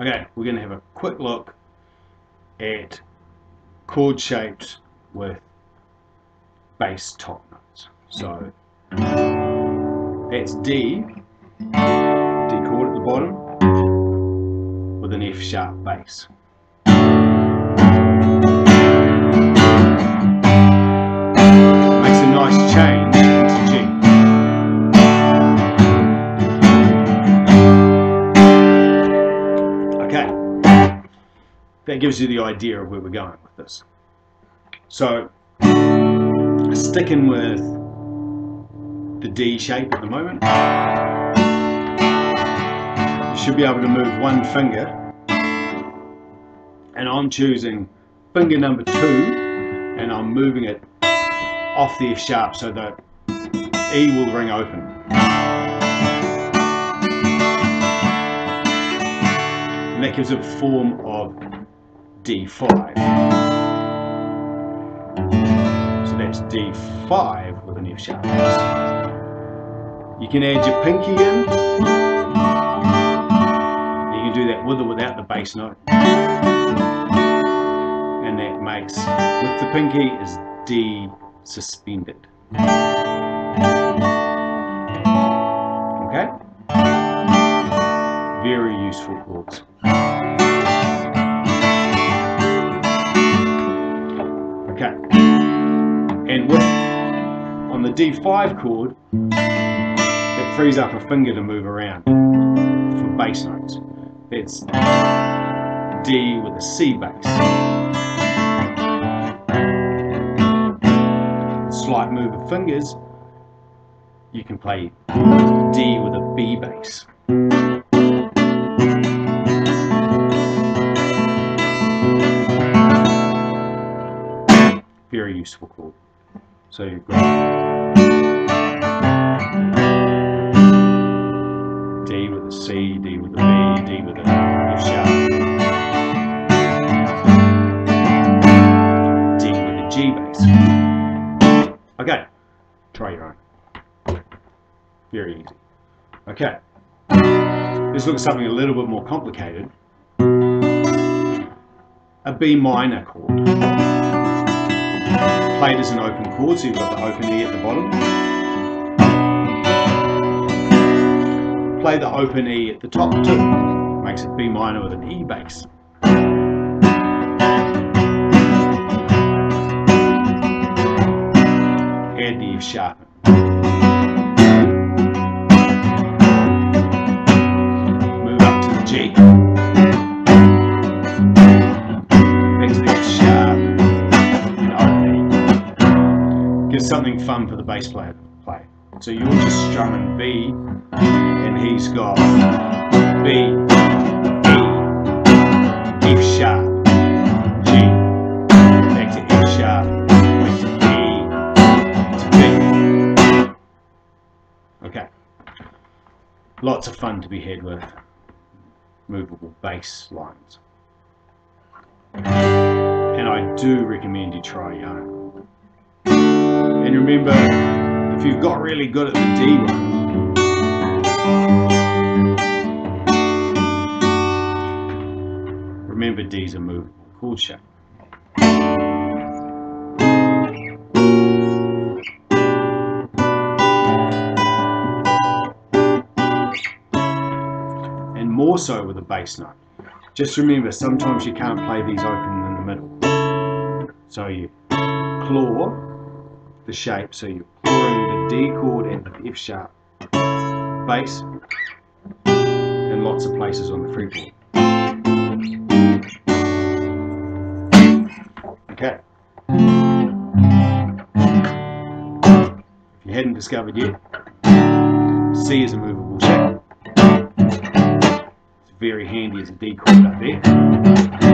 Okay, we're going to have a quick look at chord shapes with bass top notes. So that's D, D chord at the bottom with an F sharp bass. That gives you the idea of where we're going with this. So, sticking with the D shape at the moment, you should be able to move one finger, and I'm choosing finger number two, and I'm moving it off the F sharp so that E will ring open. And that gives a form of D5. So that's D5 with an F sharp. You can add your pinky in. You can do that with or without the bass note. And that makes, with the pinky, is D suspended. Okay? Very useful chords. On the D5 chord, it frees up a finger to move around for bass notes. It's D with a C bass. Slight move of fingers, you can play D with a B bass. Very useful chord. So you've got D with a C, D with a B, D with a F sharp, D with a G bass. Okay, try your own. Very easy. Okay, let's look at something a little bit more complicated. A B minor chord. Played as an open chord, so you've got the open E at the bottom. Play the open E at the top too. Makes it B minor with an E bass. Add the F sharp. Move up to the G. something fun for the bass player to play. So you're just strumming B, and he's got B, E, F sharp, G, back to F sharp, to E, to B. Okay. Lots of fun to be had with movable bass lines. And I do recommend you try own. And remember, if you've got really good at the D one, remember D's a movable chord shape. And more so with a bass note. Just remember, sometimes you can't play these open in the middle. So you claw the shape, so you're clawing the D chord and the F sharp bass in lots of places on the fretboard. Okay. If you hadn't discovered yet, C is a movable shape. It's very handy as a D chord up there.